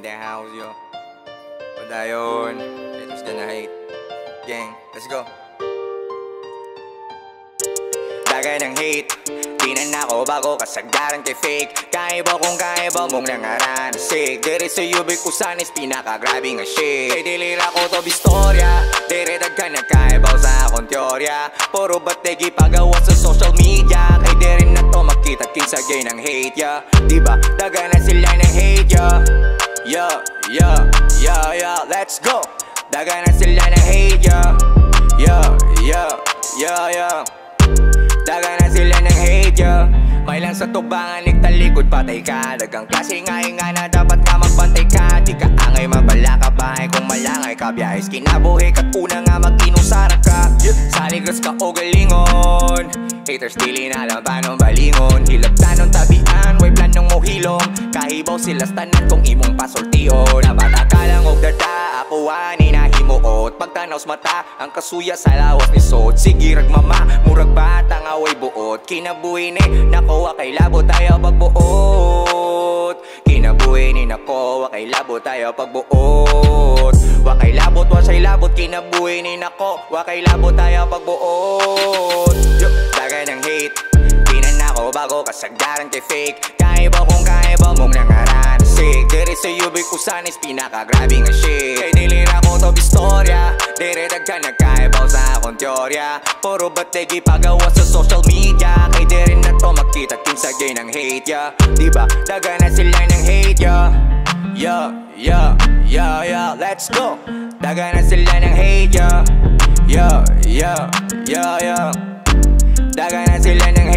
in the house, yo. Wala yun. Haters gonna hate. Gang, let's go. Dagay ng hate Tinan ako bago kasagaran kay fake Kaiba kung kaiba mong nangaranasin Dere sa yubig kusanis pinakagrabe nga shit Kay dilira ko to bistorya Dere dagkan na kaibaw sa akong teorya Puro bategi pagawa sa social media Kay dere na to makita kinsa gay ng hate ya Diba daga na sila ng hate ya Yeah, yeah, yeah, yeah, let's go. Daga na sila ng hate ya Yeah, yeah, yeah, yeah. Daga na sila ng hate ya May lang sa tubangan nagtalikod patay ka Dagang klase nga nga na dapat ka magbantay ka Di ka angay mabala ka bahay kung malangay ka Biyahis kinabuhi kat una nga mag-inusara ka Saligras ka o galingon Haters dili na lang paano balingon Hilap Kahibaw sila stanan kung imong pasultion Nabata ka lang og dada, ako ani na himuot Pagtanaw sa mata, ang kasuya sa lawas ni Sod Sige mama, murag bata nga way buot. Kinabuhi ni nakuha kay labo tayo pagbuot. Kinabuhi ni nakuha kay labo tayo pagbuot. Wakay labot, wasay labot. Kinabuhi ni nako, wakay labot tayo pagbuot. Yo, Dagay ng hate bago kasagaran kay fake. Kaiba kung kaiba mong nangaranasin Dere sa yubig kusanis pinakagrabe nga shit? Kay dilira ko to bistorya Dere dagkan na kaibaw sa akong teorya. Puro bategi pagawa sa social media Kay dere na to makita kinsa gay ng hate ya. Diba? Daga na sila ng hate ya. Yeah, yeah, yeah, yeah, let's go. Daga na sila ng hate ya. Yeah, yeah, yeah, yeah Daga na sila ng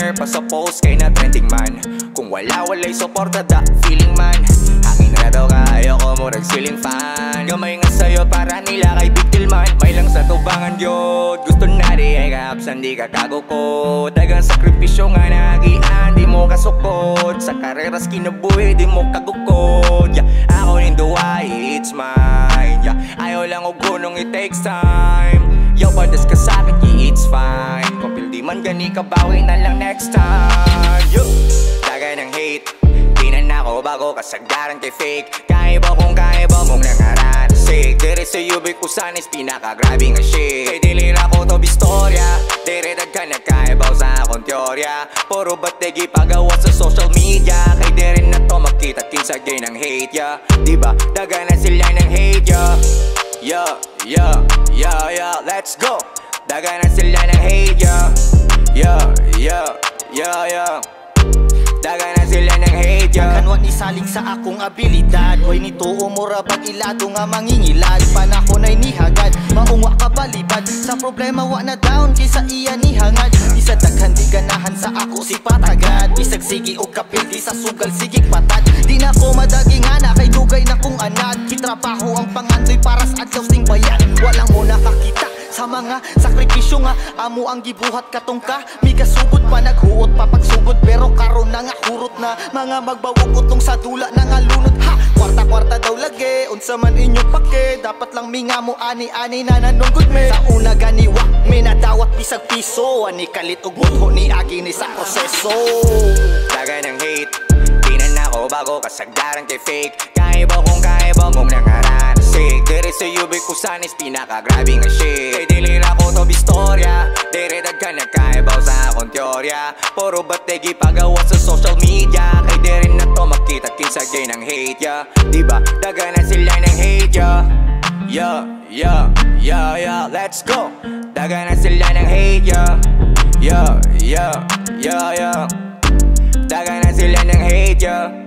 Pinashare pa sa post kay na trending man. Kung wala walay suporta da feeling man. Hangin na daw ka ayoko mo nagsiling fan. Gamay nga sa'yo para nila kay big man. May lang sa tubangan yun Gusto na di ay kaapsan di ka kagukot Dagang sakripisyo nga nagian di mo kasukot. Sa kareras kinabuhi di mo kagukot. Yeah, Ako rin duway it's mine. Yeah, Ayaw lang og gunong it takes time Yo, padas ka sa'kin, yeah, it's fine. Kung pildi man gani ka, bawi na lang next time. Yo, Dagay ng hate. Tinan ako bago kasagaran kay fake. Kaiba kung kaiba mong nangaranasin Dere sa yubig kusanis pinakagrabe nga shit. Kay dilira ko to bistorya. Dere dagkan na kaibaw sa akong teorya. Puro bategi pagawa sa social media. Kay dere na to makita kinsa gay ng hate ya Diba daga na sila ng hate ya Yeah, yeah, yeah, yeah, let's go. Daga na sila ng hate ya Yeah, yeah, yeah, yeah. Daga na sila ng hate ya Kanwa ni salig sa akong abilidad. Way nito umura bag ilado nga mangingilad. Panahon ay nihagad Maungwa ka balibad Sa problema wa na down Kisa iya nihangad Isa daghan di ganahan sa ako si patagad. Bisag sige o kapil di sa sugal sigig patad. Di na ko madagi nga na kay dugay na kong anak Kitrabaho ang pangandoy para sa adlaw sing mga sakripisyo nga. Amo ang gibuhat katong ka. May kasugod pa naghuot pa pagsugod. Pero karon na nga hurot na. Mga magbawog utong sa dula na nga lunod. Ha! Kwarta-kwarta daw lagi Unsa man inyong pake. Dapat lang minga mo ani-ani na nanunggod me. Sa una ganiwa May nadawat bisag piso. Ani kalit og butho ni agi ni sa proseso. Daga ng hate Tinan ako bago kasagaran kay fake. Kaiba kung kaiba mong nangaranasin Dere sa yubig kusanis pinakagrabe nga shit. Kay dilira ko to bistorya Dere dagkan na kaibaw sa akong teorya. Puro bategi pagawa sa social media? Kay dere na to makita kinsa gay ng hate ya Diba daga na sila ng hate ya Yeah, yeah, yeah, yeah, let's go. Daga na sila ng hate ya Yeah, yeah, yeah, yeah. Daga na sila ng hate ya